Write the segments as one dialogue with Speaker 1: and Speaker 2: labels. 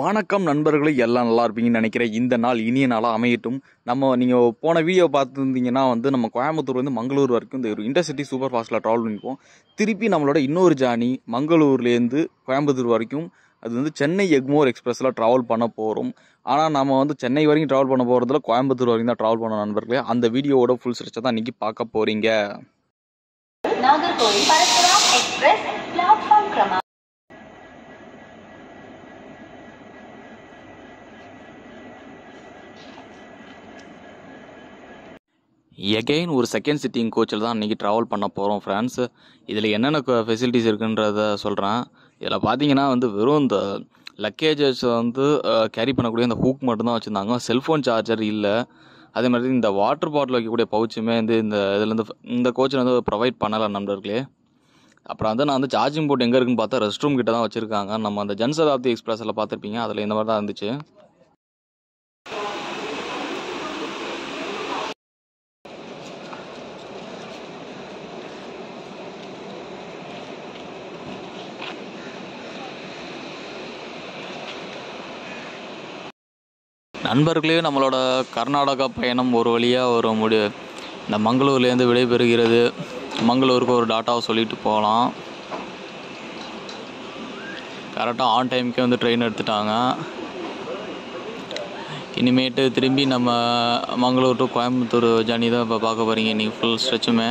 Speaker 1: வணக்கம் நண்பர்களே எல்லாம் நல்லா இருப்பீங்கன்னு நினைக்கிறேன். இந்த நாள் இனிய நாளாக அமையட்டும். நம்ம நீங்கள் போன வீடியோ பார்த்துருந்தீங்கன்னா வந்து நம்ம கோயம்புத்தூர் வந்து மங்களூர் வரைக்கும் இந்த ஒரு இன்டர்சிட்டி சூப்பர் ஃபாஸ்ட்டில் ட்ராவல் பண்ணிப்போம் திருப்பி நம்மளோட இன்னொரு ஜானி மங்களூர்லேருந்து கோயம்புத்தூர் வரைக்கும். அது வந்து சென்னை எக்மோர் எக்ஸ்பிரஸில் ட்ராவல் பண்ண போகிறோம் ஆனால் நம்ம வந்து சென்னை வரைக்கும் ட்ராவல் பண்ண போகிறதுல கோயம்புத்தூர் வரைக்கும் தான் ட்ராவல் பண்ண நண்பர்களே. அந்த வீடியோவோட ஃபுல் ஸ்ட்ரெச்சை தான் இன்றைக்கி பார்க்க போகிறீங்க எகெயின் ஒரு செகண்ட் சிட்டிங் கோச்சில் தான் இன்றைக்கி ட்ராவல் பண்ண போகிறோம் ஃப்ரெண்ட்ஸ் இதில் என்னென்ன ஃபெசிலிட்டிஸ் இருக்குன்றத சொல்கிறேன் இதில் பார்த்தீங்கன்னா வந்து வெறும் இந்த லக்கேஜஸ் வந்து கேரி பண்ணக்கூடிய அந்த ஹூக் மட்டும்தான் வச்சுருந்தாங்க. செல்ஃபோன் சார்ஜர் இல்லை. அதே மாதிரி இந்த வாட்டர் பாட்டில் வைக்கக்கூடிய பவுச்சுமே வந்து இந்த இதுலேருந்து இந்த கோச்சில் வந்து ப்ரொவைட் பண்ணலை நண்பர்களே. அப்புறம் வந்து நான் வந்து சார்ஜிங் போர்ட் எங்கே இருக்குன்னு பார்த்தா ரெஸ்ட் ரூம் கிட்ட தான் வச்சுருக்காங்க. நம்ம அந்த ஜன்சதாப்தி எக்ஸ்பிரஸில் பார்த்துருப்பீங்க. அதில் இந்த மாதிரி தான் இருந்துச்சு. நண்பர்களே நம்மளோட கர்நாடகா பயணம் ஒரு வழியாக ஒரு முடி இந்த மங்களூர்லேருந்து விடைபெறுகிறது. மங்களூருக்கு ஒரு டாட்டாவை சொல்லிட்டு போகலாம். கரெக்டாக ஆன் டைமுக்கே வந்து ட்ரெயின் எடுத்துட்டாங்க. இனிமேட்டு திரும்பி நம்ம மங்களூர் டு கோயம்புத்தூர் ஜர்னி தான் இப்போ பார்க்க போகிறீங்க இன்றைக்கி ஃபுல் ஸ்ட்ரெச்சுமே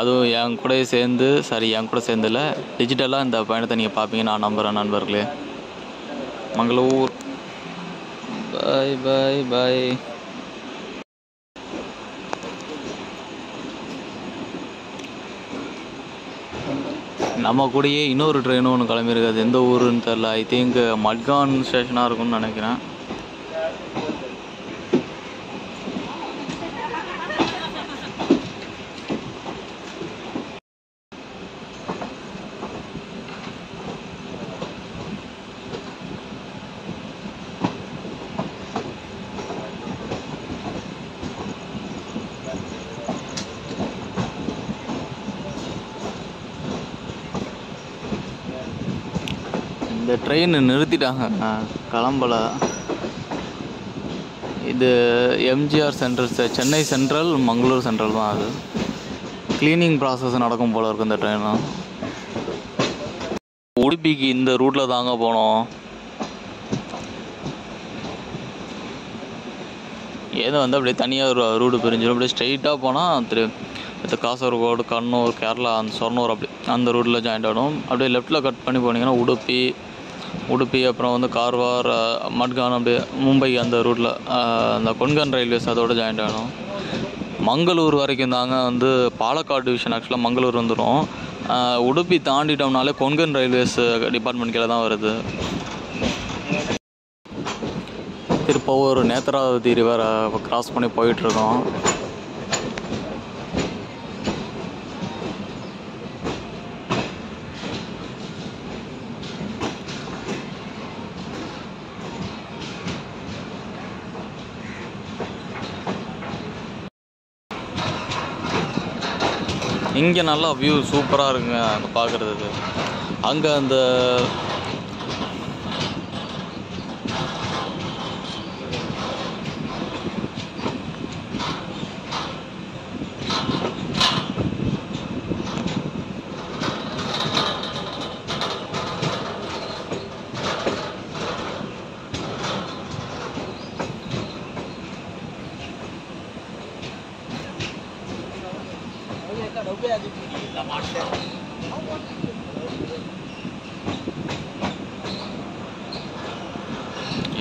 Speaker 1: அதுவும் என் கூட சேர்ந்து சாரி என் கூட சேர்ந்துல டிஜிட்டலாக இந்த பயணத்தை நீங்கள் பார்ப்பீங்க நான் நம்புகிறேன் நண்பர்களே. மங்களூர். பாய் பாய் பாய் நம்ம கூடயே இன்னொரு ட்ரெயினும் ஒன்று கிளம்பியிருக்கு எந்த ஊருன்னு தெரில ஐ திங்க் மட்கான் ஸ்டேஷனாக இருக்கும்னு நினைக்கிறேன். இந்த ட்ரெயின் நிறுத்திட்டாங்க. கிளம்பல. இது எம்ஜிஆர் சென்ட்ரல் செ- சென்னை சென்ட்ரல் மங்களூர் சென்ட்ரல் தான் அது. க்ளீனிங் ப்ராசஸ் நடக்கும் போல இருக்கு இந்த ட்ரெயினும் உடுப்பிக்கு இந்த ரூட்டில் தாங்க போனோம். ஏதோ வந்து அப்படியே தனியாக ஒரு ரூடு பிரிஞ்சிடும் அப்படியே ஸ்ட்ரைட்டாக போனால் திரு இந்த காசர்கோடு கண்ணூர் கேரளா அந்த சொர்ணூர் அப்படி அந்த ரூட்டில் ஜாயிண்ட் ஆகிடும் அப்படியே லெஃப்ட்டில் கட் பண்ணி போனீங்கன்னா உடுப்பி உடுப்பி அப்புறம் வந்து கார்வார் மட்கான் அப்படியே மும்பை அந்த ரூட்டில் அந்த கொன்கன் ரயில்வேஸ் அதோட ஜாயிண்ட் ஆகணும் மங்களூர் வரைக்கும் தாங்க வந்து பாலக்காடு டிவிஷன் ஆக்சுவலாக மங்களூர் வந்துடும் உடுப்பி தாண்டிட்டோம்னாலே கொன்கன் ரயில்வேஸ் டிபார்ட்மெண்ட் கீழே தான் வருது. திருப்பூர் நேத்ராவதி ரிவரை கிராஸ் பண்ணி போயிட்டுருக்கோம் இங்கே நல்லா வியூ சூப்பராக இருக்குங்க அங்கே பார்க்குறதுக்கு அங்கே அந்த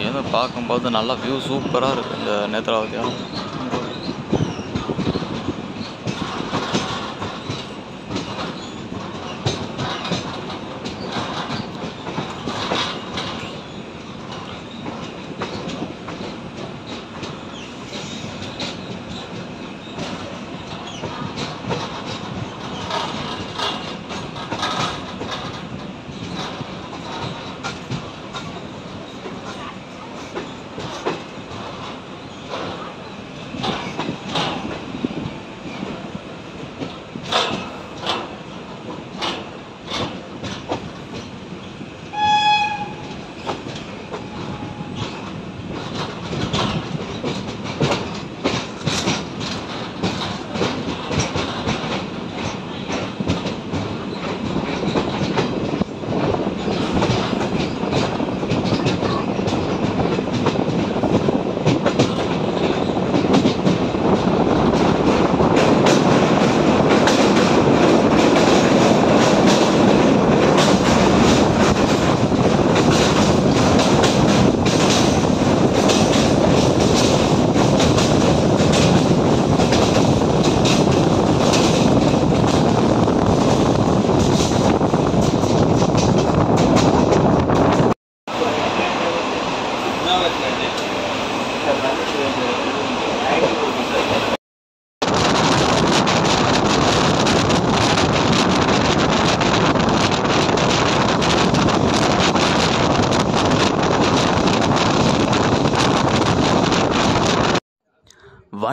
Speaker 1: ஏதோ பார்க்கும்போது நல்லா வியூ சூப்பராக இருக்குது இந்த நேத்ராவதியாக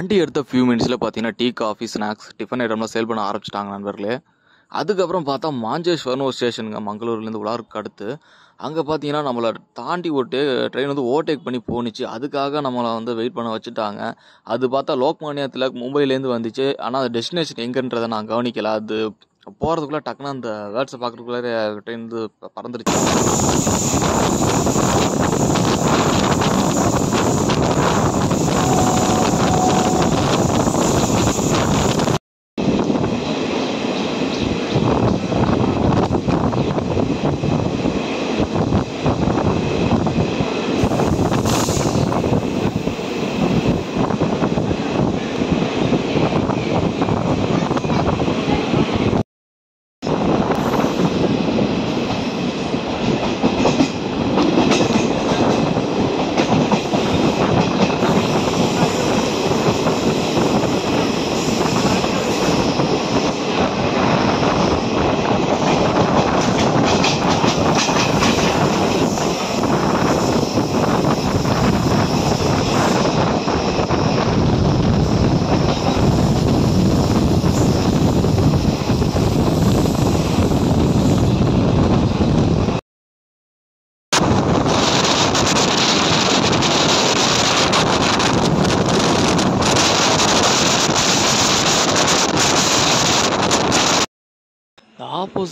Speaker 1: வண்டி எடுத்த ஃபியூ மினிட்ஸில் பார்த்தீங்கன்னா டீ காஃபி ஸ்நாக்ஸ் டிஃபன் ஐட்டம்லாம் சேல் பண்ண ஆரம்பிச்சிட்டாங்க நண்பர்களே. அதுக்கப்புறம் பார்த்தா மாஞ்சேஸ்வரன் ஒரு ஸ்டேஷனுங்க. மங்களூர்லேருந்து உலாருக்கு அடுத்து. அங்கே பார்த்தீங்கன்னா நம்மளை தாண்டி ஒரு ட்ரெயின் வந்து ஓவர்டேக் பண்ணி போணுச்சு. அதுக்காக நம்மளை வந்து வெயிட் பண்ண வச்சுட்டாங்க. அது பார்த்தா லோக்மானியத்தில் மும்பைலேருந்து வந்துச்சு. ஆனால் அது டெஸ்டினேஷன் எங்கன்றதை நான் கவனிக்கல. அது போகிறதுக்குள்ளே டக்குன்னு அந்த வேர்ட்ஸை பார்க்குறதுக்குள்ளே ட்ரெயின் வந்து பறந்துருச்சு.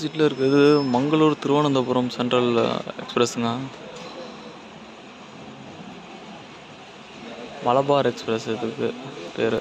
Speaker 1: ஆப்போசிட்டில் இருக்கிறது மங்களூர் திருவனந்தபுரம் சென்ட்ரல் எக்ஸ்பிரஸுங்க மலபார் எக்ஸ்பிரஸ் இதுக்கு பேர்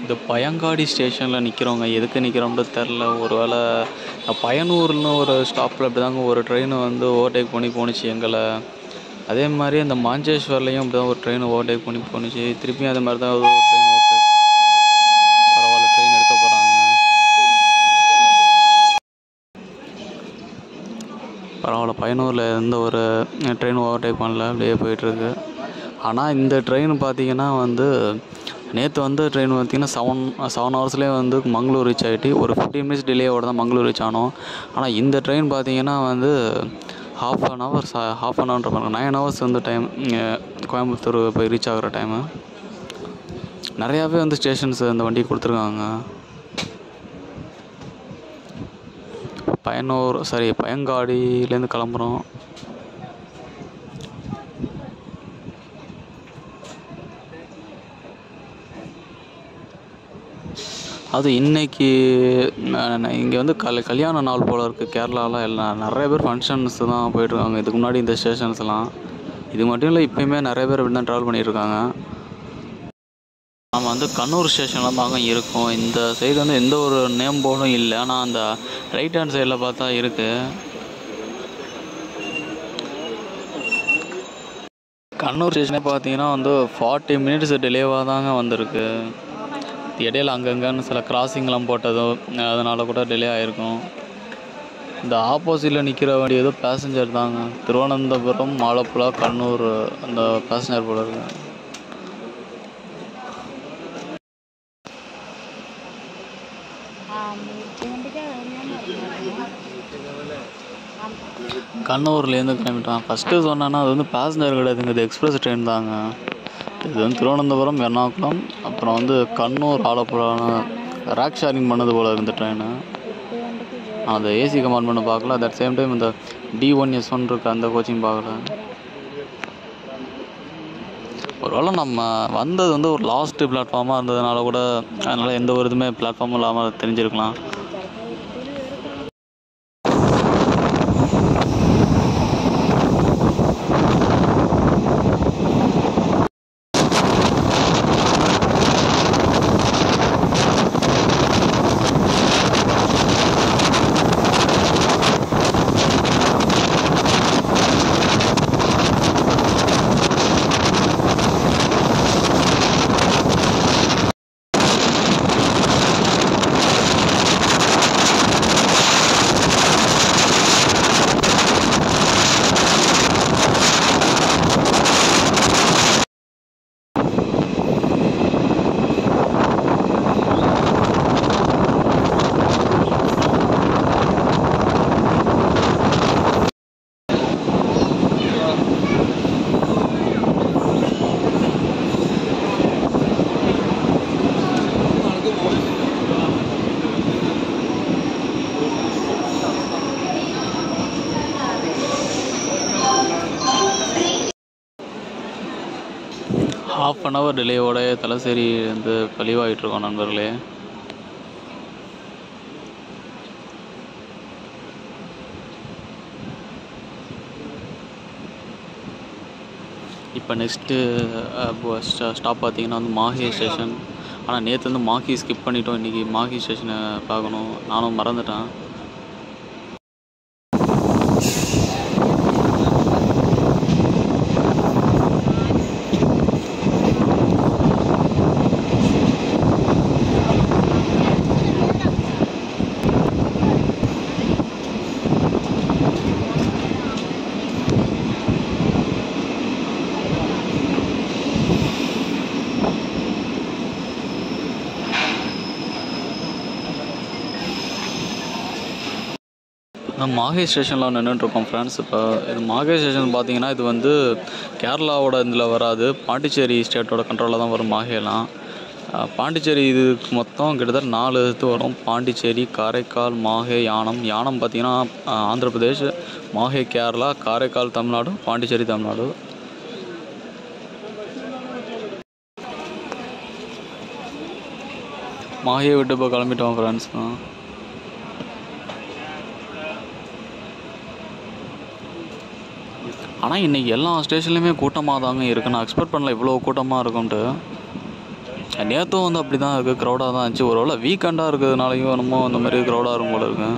Speaker 1: இந்த பயங்காடி ஸ்டேஷனில் நிற்கிறவங்க எதுக்கு நிற்கிறோம்னு தெரில ஒரு வேளை பயனூர்னு ஒரு ஸ்டாப்பில் அப்படி தாங்க ஒரு ட்ரெயின் வந்து ஓவர்டேக் பண்ணி போணுச்சு எங்களை. அதே மாதிரி அந்த மாஞ்சேஸ்வர்லேயும் அப்படி தான் ஒரு ட்ரெயின் ஓவர்டேக் பண்ணி போணுச்சு. திருப்பியும் அதே மாதிரி தான் ஒரு ட்ரெயின் ஓவர்டேக் பரவாயில்ல ட்ரெயின் எடுக்க போகிறாங்க பரவாயில்ல பயனூரில் எந்த ஒரு ட்ரெயின் ஓவர்டேக் பண்ணல. அப்படியே போயிட்டுருக்கு ஆனால் இந்த ட்ரெயின் பார்த்தீங்கன்னா வந்து நேற்று வந்து ட்ரெயின் பார்த்திங்கன்னா செவன் செவன் ஹவர்ஸ்லேயே வந்து மங்களூர் ரீச் ஆகிட்டு ஒரு ஃபிஃப்டீன் மினிட்ஸ் டிலேயோட தான் மங்களூர் ரீச் ஆனோம். ஆனால் இந்த ட்ரெயின் பார்த்தீங்கன்னா வந்து half an hour half an ஹவர்ன்ற பாருங்க நைன் ஹவர்ஸ் வந்து டைம் கோயம்புத்தூர் போய் ரீச் ஆகிற டைமு நிறையாவே வந்து ஸ்டேஷன்ஸ் இந்த வண்டி கொடுத்துருக்காங்க. பயனூர் சாரி பயங்காடியிலேருந்து கிளம்புறோம். அது இன்னைக்கு இங்கே வந்து கல் கல்யாண நாள் போல் இருக்குது கேரளாவில் எல்லாம் நிறைய பேர் ஃபங்க்ஷன்ஸ் தான் போயிட்டுருக்காங்க. இதுக்கு முன்னாடி இந்த ஸ்டேஷன்ஸ்லாம் இது மட்டும் இல்லை இப்போயுமே நிறைய பேர் இப்படி தான் ட்ராவல் பண்ணியிருக்காங்க நம்ம வந்து கண்ணூர் ஸ்டேஷனில் தாங்க இருக்கோம். இந்த சைடு வந்து எந்த ஒரு நேம் போர்டும் இல்லை. ஆனால் அந்த ரைட் ஹேண்ட் சைடில் பார்த்தா இருக்குது கண்ணூர் ஸ்டேஷனே பார்த்தீங்கன்னா வந்து ஃபார்ட்டி மினிட்ஸ் டிலேவாக தாங்க வந்திருக்கு. இடையில அங்கங்கன்னு சில கிராசிங்லாம் போட்டதோ அதனால் கூட டிலே ஆகிருக்கும் இந்த ஆப்போசிட்டில் நிற்கிற வண்டி ஏதோ பேசஞ்சர் தாங்க. திருவனந்தபுரம் ஆலப்புழா கண்ணூர் அந்த பேசஞ்சர் போல இருக்கு. கண்ணூர்லேருந்து கிளம்பிட்டான். ஃபஸ்ட்டு சொன்னேன்னா அது வந்து பேசஞ்சர் கிடையாதுங்க இது எக்ஸ்பிரஸ் ட்ரெயின் தாங்க. இது வந்து திருவனந்தபுரம் எர்ணாகுளம் அப்புறம் வந்து கண்ணூர் ஆலப்புழான்னு ரேக் ஷேரிங் பண்ணது போல் இந்த ட்ரெயினு அந்த ஏசி கம்பார்ட்மெண்ட் பார்க்கல. அட் சேம் டைம் இந்த டி ஒன் எஸ் ஒன் இருக்கு அந்த கோச்சிங் பார்க்கல. ஒருவேளை நம்ம வந்தது வந்து ஒரு லாஸ்ட்டு பிளாட்ஃபார்மாக இருந்ததுனால கூட அதனால் எந்த ஒரு இதுவுமே பிளாட்ஃபார்மும் இல்லாமல் தெரிஞ்சிருக்கலாம். ஹாஃப் அன் ஹவர் டிலேவோட தலசேரி வந்து கழிவாயிட்ருக்கோம் நண்பர்களே. இப்போ நெக்ஸ்ட்டு ஸ்டாப் பார்த்தீங்கன்னா வந்து மாஹே ஸ்டேஷன் ஆனால் நேற்று வந்து மாஹி ஸ்கிப் பண்ணிட்டோம். இன்றைக்கி மாஹி ஸ்டேஷனை பார்க்கணும். நானும் மறந்துட்டேன். மாஹே ஸ்டேஷனில் நின்றுட்டுருக்கோம் ஃப்ரெண்ட்ஸ் இப்போ இது மாஹே ஸ்டேஷன் பார்த்தீங்கன்னா இது வந்து கேரளாவோட இதில் வராது. பாண்டிச்சேரி ஸ்டேட்டோட கண்ட்ரோலில் தான் வரும் மாஹேலாம். பாண்டிச்சேரி இதுக்கு மொத்தம் கிட்டத்தட்ட நாலு இது வரும். பாண்டிச்சேரி காரைக்கால் மாஹே யானம். யானம் பார்த்தீங்கன்னா ஆந்திரப்பிரதேஷ் ஆந்திர பிரதேஷ் மாஹே கேரளா காரைக்கால் தமிழ்நாடு பாண்டிச்சேரி தமிழ்நாடு. மாஹியை விட்டு இப்போ கிளம்பிட்டோம் ஃப்ரெண்ட்ஸ் ஆனால் இன்றைக்கி எல்லா ஸ்டேஷன்லையுமே கூட்டமாக தாங்க இருக்குது நான் எக்ஸ்பெக்ட் பண்ணல இவ்வளோ கூட்டமாக இருக்கும்ன்ட்டு நேற்றும் வந்து அப்படி தான் இருக்குது க்ரௌடாக தான் இருந்துச்சு. ஒருவேளை வீக்கெண்டாக இருக்கிறதுனாலையும் என்னமோ அந்த மாதிரி க்ரௌடாக இருக்கும் போல இருக்கு.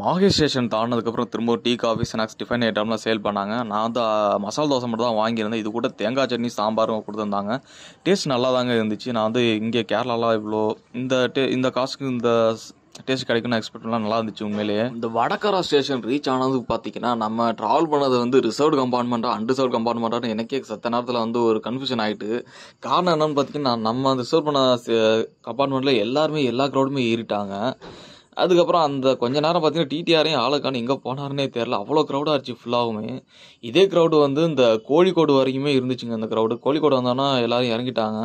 Speaker 1: மாஹே ஸ்டேஷன் தாண்டினதுக்கப்புறம் திரும்ப டீ காஃபி ஸ்நாக்ஸ் டிஃபன் ஐட்டம்லாம் சேல் பண்ணாங்க. நான் வந்து மசாலா தோசை மட்டும் தான் வாங்கியிருந்தேன். இது கூட தேங்காய் சட்னி சாம்பாரும் கொடுத்துருந்தாங்க. டேஸ்ட் நல்லா தாங்க இருந்துச்சு. நான் வந்து இங்கே கேரளாலாம் இவ்வளோ இந்த டே இந்த காசுக்கு இந்த டேஸ்ட் கிடைக்கும்னு எக்ஸ்பெக்ட் பண்ணலாம். நல்லா இருந்துச்சு உண்மையிலேயே. இந்த வடகரா ஸ்டேஷன் ரீச் ஆனதுக்கு பார்த்தீங்கன்னா நம்ம ட்ராவல் பண்ணது வந்து ரிசர்வ் கம்பார்ட்மெண்ட்டாக அன்ரிசர்வ் கம்பார்ட்மெண்ட்டான்னு எனக்கே சத்த நேரத்தில் வந்து ஒரு கன்ஃபியூஷன் ஆகிட்டு காரணம் என்னன்னு பார்த்தீங்கன்னா நம்ம ரிசர்வ் பண்ண கம்பார்ட்மெண்ட்டில் எல்லாருமே எல்லா க்ரௌடுமே ஏறிட்டாங்க. அதுக்கப்புறம் அந்த கொஞ்ச நேரம் பார்த்தீங்கன்னா டிடிஆரையும் ஆளுக்கான எங்கே போனாருன்னே தெரில அவ்வளோ க்ரௌடாக இருந்துச்சு ஃபுல்லாகவுமே இதே க்ரௌடு வந்து இந்த கோழிக்கோடு வரைக்குமே இருந்துச்சுங்க அந்த க்ரௌடு கோழிக்கோடு வந்தோன்னா எல்லாரும் இறங்கிட்டாங்க.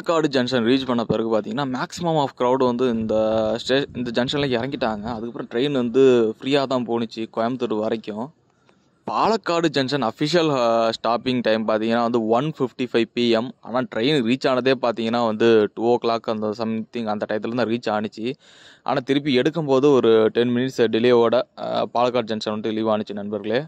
Speaker 1: பாலக்காடு ஜங்ஷன் ரீச் பண்ண பிறகு பார்த்தீங்கன்னா மேக்ஸிமம் ஆஃப் க்ரௌடு வந்து இந்த ஸ்டே இந்த ஜங்ஷனில் இறங்கிட்டாங்க. அதுக்கப்புறம் ட்ரெயின் வந்து ஃப்ரீயாக தான் போணுச்சு கோயம்புத்தூர் வரைக்கும். Palakkad junction official stopping time பார்த்தீங்கன்னா வந்து ஒன் ஃபிஃப்டி ஃபைவ் பிஎம் ஆனால் ட்ரெயின் ரீச் ஆனதே பார்த்தீங்கன்னா வந்து டூ ஓ கிளாக் அந்த சம்திங் அந்த டயத்தில் தான் ரீச் ஆணுச்சு ஆனால் திருப்பி எடுக்கும்போது ஒரு டென் மினிட்ஸ் டிலேவோட பாலக்காடு ஜங்ஷன் வந்துட்டு லீவ் ஆணுச்சு நண்பர்களே.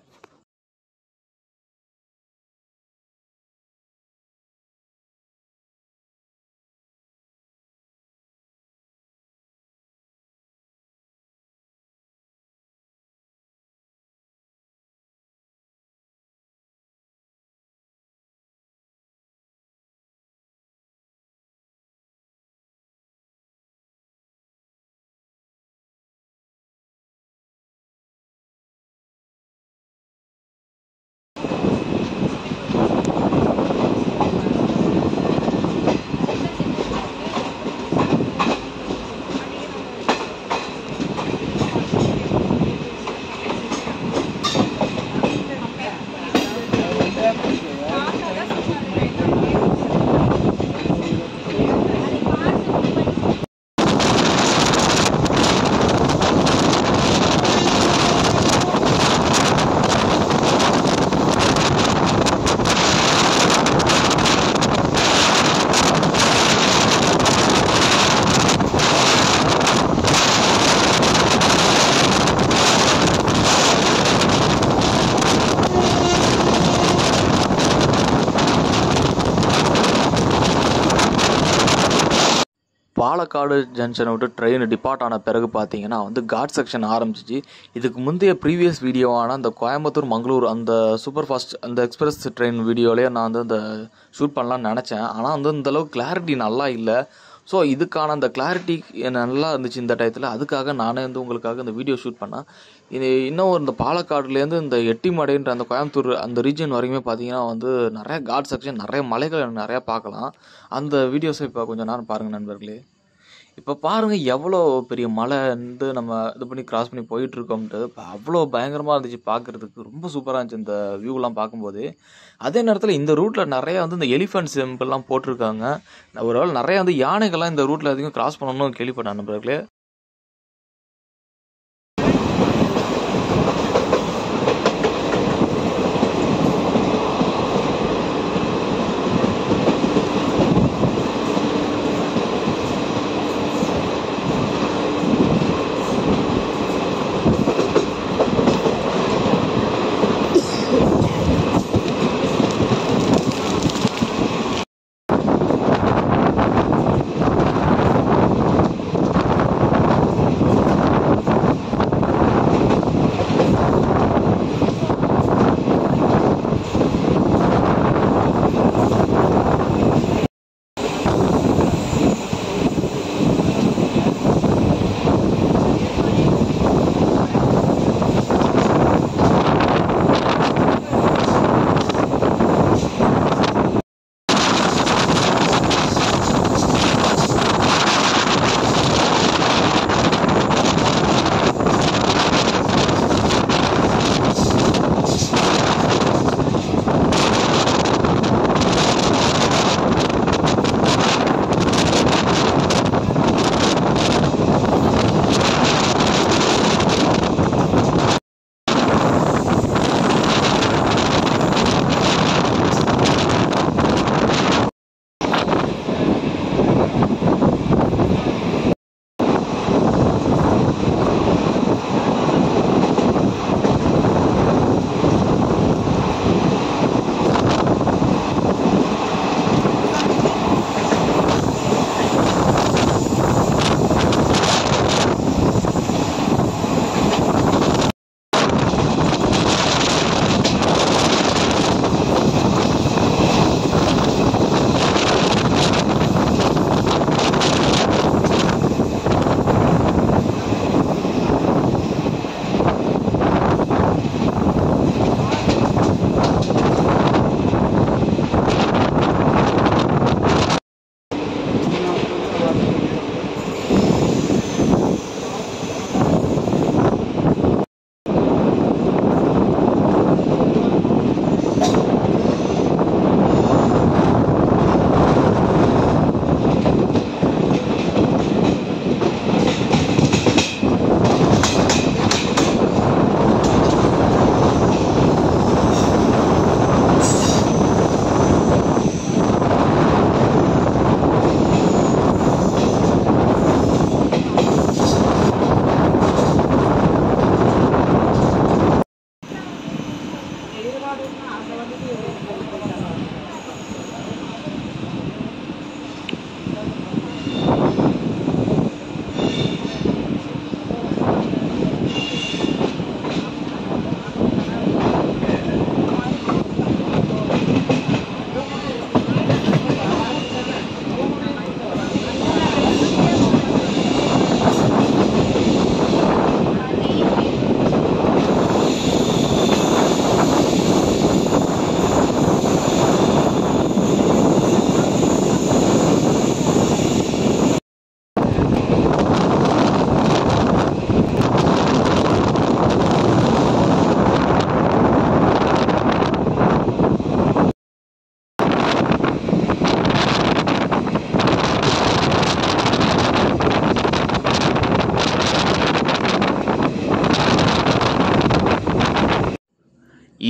Speaker 1: பாலக்காடு ஜங்ஷனை விட்டு ட்ரெயின் டிபார்ட் ஆன பிறகு பார்த்தீங்கன்னா வந்து காட் செக்ஷன் ஆரம்பிச்சிச்சு. இதுக்கு முந்தைய ப்ரீவியஸ் வீடியோவான அந்த கோயம்புத்தூர் மங்களூர் அந்த சூப்பர் ஃபாஸ்ட் அந்த எக்ஸ்பிரஸ் ட்ரெயின் வீடியோலேயே நான் வந்து அந்த ஷூட் பண்ணலாம்னு நினச்சேன். ஆனால் வந்து இந்தளவுக்கு கிளாரிட்டி நல்லா இல்லை. ஸோ இதுக்கான அந்த கிளாரிட்டி நல்லா இருந்துச்சு இந்த டயத்தில் அதுக்காக நானே வந்து உங்களுக்காக இந்த வீடியோ ஷூட் பண்ணேன். இது இன்னும் இந்த பாலக்காடுலேருந்து இந்த எட்டிமடைன்ற அந்த கோயம்புத்தூர் அந்த ரீஜன் வரைக்குமே பார்த்தீங்கன்னா வந்து நிறைய காட் செக்ஷன் நிறைய மலைகள் நிறையா பார்க்கலாம். அந்த வீடியோஸை இப்போ கொஞ்சம் நேரம் பாருங்கள் நண்பர்களே. இப்போ பாருங்கள் எவ்வளோ பெரிய மலை வந்து நம்ம இது பண்ணி கிராஸ் பண்ணி போயிட்டுருக்கோம்ன்ட்டு இப்போ அவ்வளோ பயங்கரமாக இருந்துச்சு பார்க்குறதுக்கு ரொம்ப சூப்பராக இருந்துச்சு இந்த வியூலாம் பார்க்கும்போது. அதே நேரத்தில் இந்த ரூட்டில் நிறைய வந்து இந்த எலிஃபென்ட் சிம்பிள்லாம் போட்டிருக்காங்க. ஒருவேளை நிறைய வந்து யானைகள்லாம் இந்த ரூட்டில் அதிகம் கிராஸ் பண்ணணும்னு கேள்விப்பட்டேன் நண்பர்களே.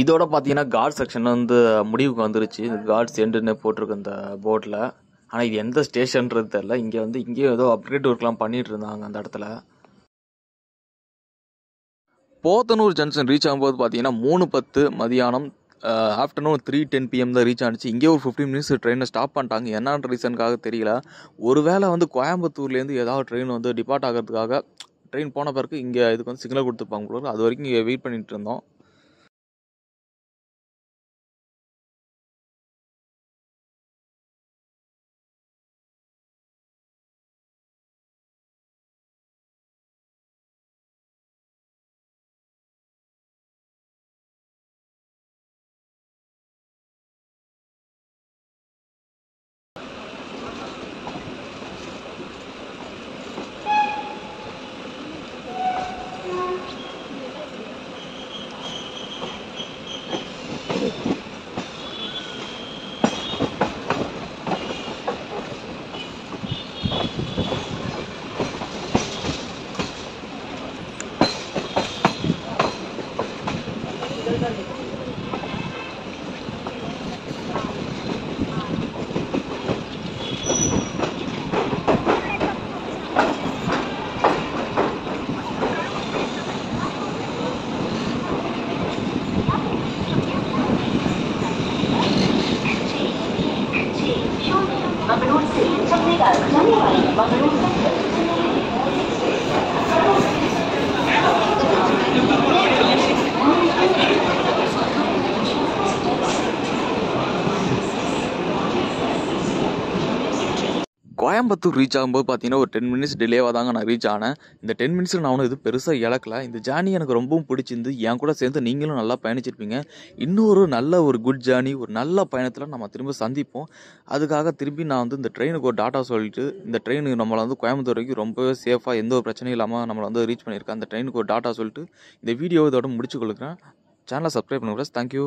Speaker 1: இதோட பார்த்தீங்கன்னா காட் செக்ஷன் வந்து முடிவுக்கு வந்துருச்சு. காட்ஸ் எண்டுன்னு போட்டிருக்கு இந்த போர்டில் ஆனால் இது எந்த ஸ்டேஷன்றது தெரில இங்கே வந்து இங்கேயும் ஏதோ அப்கிரேட் ஒர்க்லாம் பண்ணிட்டு இருந்தாங்க அந்த இடத்துல. போத்தனூர் ஜங்ஷன் ரீச் ஆகும்போது பார்த்தீங்கன்னா மூணு பத்து மதியானம் ஆஃப்டர்நூன் த்ரீ டென் பிஎம் தான் ரீச் ஆனிச்சு. இங்கே ஒரு ஃபிஃப்டின் மினிட்ஸ் ட்ரெயினை ஸ்டாப் பண்ணிட்டாங்க. என்னன்ற ரீசனுக்காக தெரியல. ஒருவேளை வந்து கோயம்புத்தூர்லேருந்து ஏதாவது ட்ரெயின் வந்து டிபார்ட் ஆகிறதுக்காக ட்ரெயின் போன பிறகு இங்கே இதுக்கு வந்து சிக்னல் கொடுத்துருப்பாங்க அது வரைக்கும் இங்கே வெயிட் பண்ணிட்டு இருந்தோம்.
Speaker 2: 나도
Speaker 1: கோயம்புத்தூர் ரீச் ஆகும்போது பார்த்தீங்கன்னா ஒரு டென் மினிட்ஸ் டிலேவாக தாங்க நான் ரீச் ஆனேன். இந்த டென் மினிட்ஸில் நான் ஒன்றும் இது பெருசாக இழக்கல. இந்த ஜேர்னி எனக்கு ரொம்பவும் பிடிச்சிருந்து என் கூட சேர்ந்து நீங்களும் நல்லா பயணிச்சிருப்பீங்க. இன்னொரு நல்ல ஒரு குட் ஜேர்னி ஒரு நல்ல பயணத்தில் நம்ம திரும்ப சந்திப்போம். அதுக்காக திரும்பி நான் வந்து இந்த ட்ரெயினுக்கு ஒரு டாட்டா சொல்லிட்டு இந்த ட்ரெயினுக்கு நம்மளை வந்து கோயம்புத்தூர் வரைக்கும் ரொம்பவே சேஃபாக எந்த ஒரு பிரச்சனையும் இல்லாமல் நம்மளை வந்து ரீச் பண்ணியிருக்கேன் அந்த ட்ரெயினுக்கு ஒரு டாட்டா சொல்லிட்டு இந்த வீடியோ இதோட முடிச்சு கொடுக்குறேன் சேனலை சப்ஸ்கிரைப் பண்ணுங்க தேங்க்யூ